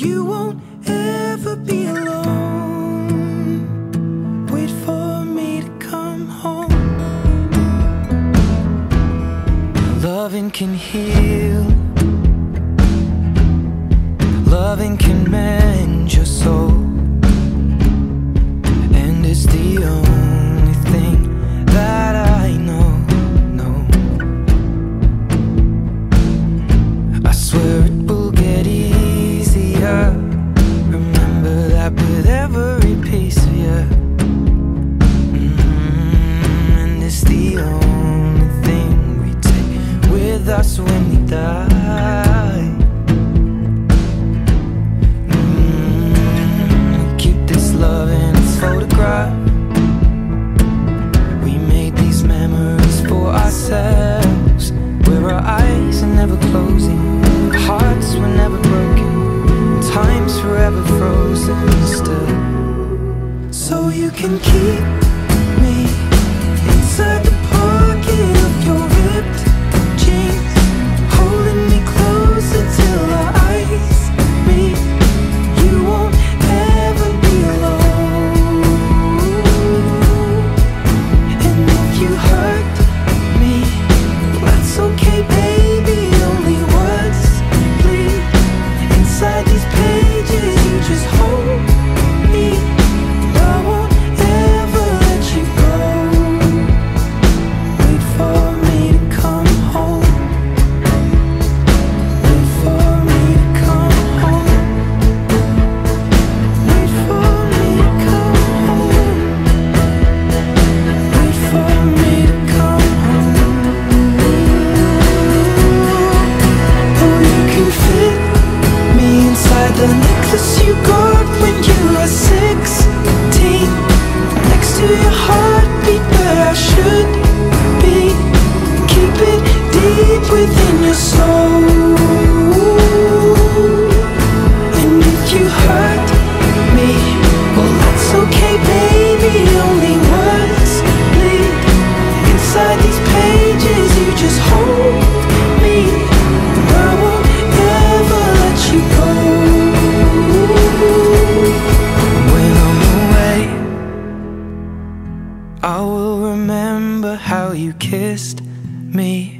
you won't ever be alone. Wait for me to come home. Loving can heal. Loving can mend with us when we die. Mm, we keep this love in its photograph. We made these memories for ourselves. Where our eyes are never closing, hearts were never broken, time's forever frozen still. So you can keep me inside the within your soul. And if you hurt me, well, that's okay, baby. Only words bleed inside these pages. You just hold me. I won't ever let you go. When I'm away, I will remember how you kissed me